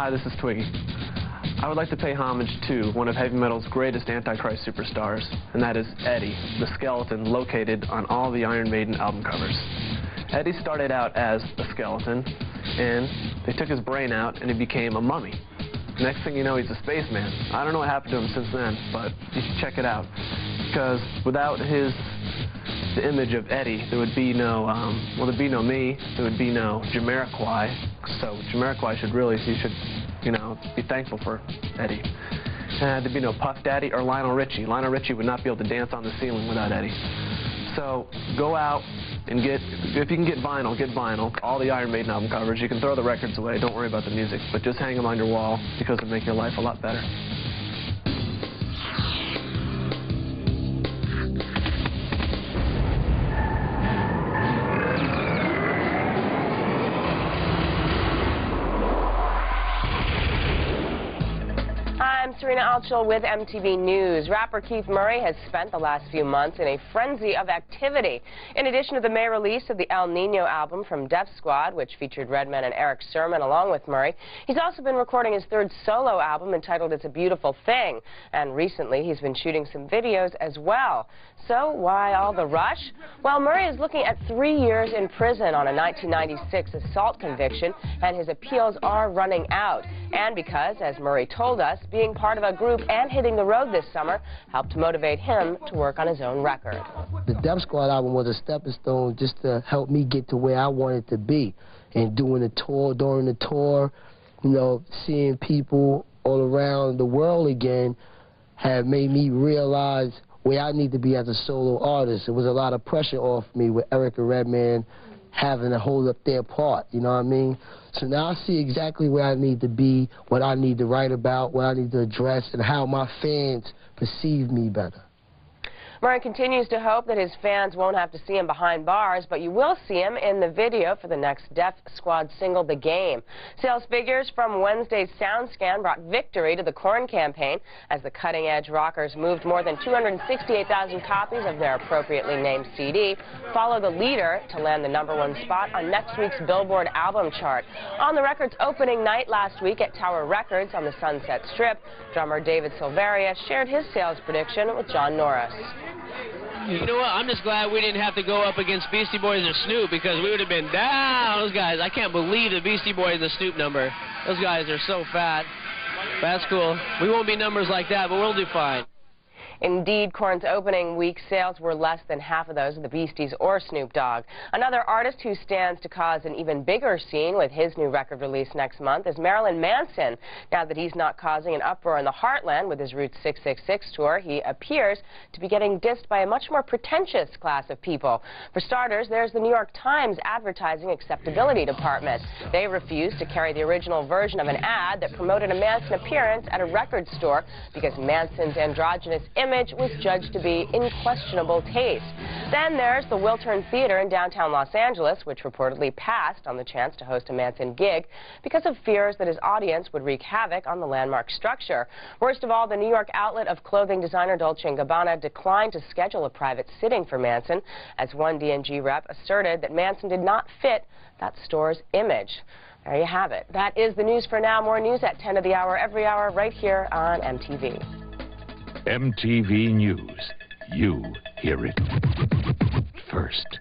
Hi, this is Twiggy. I would like to pay homage to one of heavy metal's greatest Antichrist superstars, and that is Eddie, the skeleton located on all the Iron Maiden album covers. Eddie started out as a skeleton, and they took his brain out, and he became a mummy. Next thing you know, he's a spaceman. I don't know what happened to him since then, but you should check it out. Because without his the image of Eddie, there would be no, um, well, there'd be no me, there would be no Jamiroquai. So Jamiroquai should really, you should, you know, be thankful for Eddie. And there'd be no Puff Daddy or Lionel Richie. Lionel Richie would not be able to dance on the ceiling without Eddie. So go out and get, if you can get vinyl, get vinyl. All the Iron Maiden album covers. You can throw the records away. Don't worry about the music. But just hang them on your wall because it'll make your life a lot better. Serena Altschul with MTV News. Rapper Keith Murray has spent the last few months in a frenzy of activity. In addition to the May release of the El Nino album from Def Squad, which featured Redman and Erick Sermon along with Murray, he's also been recording his third solo album entitled It's a Beautiful Thing. And recently he's been shooting some videos as well. So why all the rush? Well, Murray is looking at three years in prison on a 1996 assault conviction, and his appeals are running out. And because, as Murray told us, being part of a group and hitting the road this summer helped to motivate him to work on his own record. The Def Squad album was a stepping stone just to help me get to where I wanted to be. And doing the tour, during the tour, you know, seeing people all around the world again have made me realize where I need to be as a solo artist. It was a lot of pressure off me with Eric and Redman having to hold up their part, you know what I mean? So now I see exactly where I need to be, what I need to write about, what I need to address, and how my fans perceive me better. Murray continues to hope that his fans won't have to see him behind bars, but you will see him in the video for the next Def Squad single, The Game. Sales figures from Wednesday's SoundScan brought victory to the Korn campaign as the cutting-edge rockers moved more than 268,000 copies of their appropriately named CD, follow the leader to land the number one spot on next week's Billboard album chart. On the record's opening night last week at Tower Records on the Sunset Strip, drummer David Silveria shared his sales prediction with John Norris. You know what? I'm just glad we didn't have to go up against Beastie Boys or Snoop because we would have been down. Those guys, I can't believe the Beastie Boys and the Snoop number. Those guys are so fat. That's cool. We won't be numbers like that, but we'll do fine. Indeed, Korn's opening week sales were less than half of those of the Beasties or Snoop Dogg. Another artist who stands to cause an even bigger scene with his new record release next month is Marilyn Manson. Now that he's not causing an uproar in the heartland with his Route 666 tour, he appears to be getting dissed by a much more pretentious class of people. For starters, there's the New York Times Advertising Acceptability Department. They refused to carry the original version of an ad that promoted a Manson appearance at a record store because Manson's androgynous image was judged to be in questionable taste. Then there's the Wiltern Theater in downtown Los Angeles, which reportedly passed on the chance to host a Manson gig because of fears that his audience would wreak havoc on the landmark structure. Worst of all, the New York outlet of clothing designer Dolce & Gabbana declined to schedule a private sitting for Manson, as one D&G rep asserted that Manson did not fit that store's image. There you have it. That is the news for now. More news at 10 of the hour every hour right here on MTV. MTV News. You hear it first.